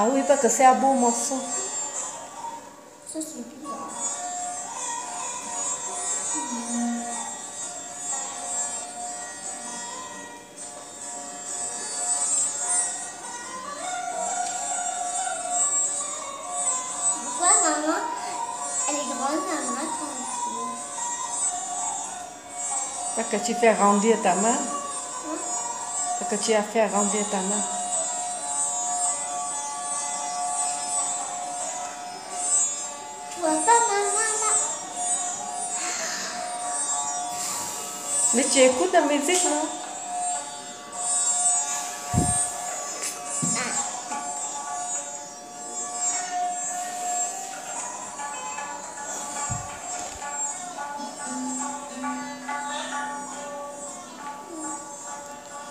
Ah oui, parce que c'est un beau morceau. Ça, c'est bizarre. Pourquoi maman, elle est grande, maman, tranquille Parce que tu fais arrondir ta main. Hein? Parce que tu as fait arrondir ta main. Mais tu écoutes la musique, non?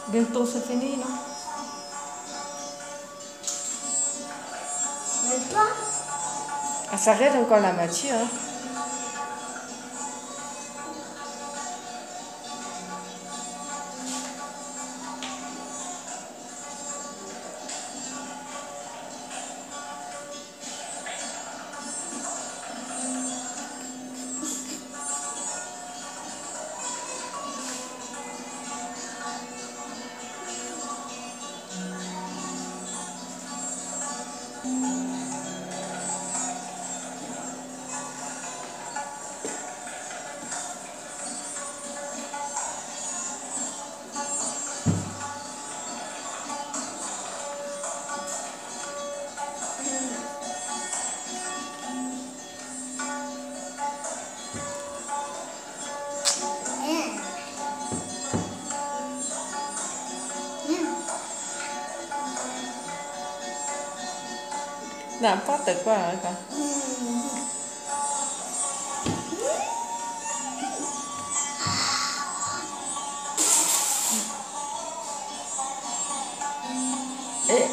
Bientôt c'est fini, non Même pas Elle s'arrête encore la moitié, hein Hein. N'importe quoi, hein, quoi. Et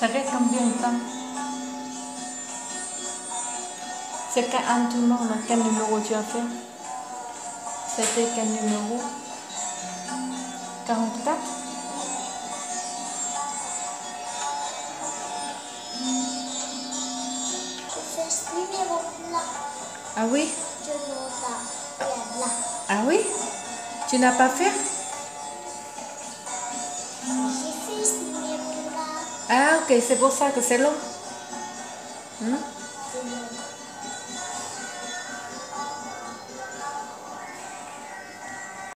ça fait combien de temps C'est quel instrument, là Quel numéro tu as fait C'était quel numéro 44 Ah oui? Je là. Là. Ah oui? Tu n'as pas fait? J'ai fait ce numéro-là. Ah ok, c'est pour ça que c'est long. Hmm?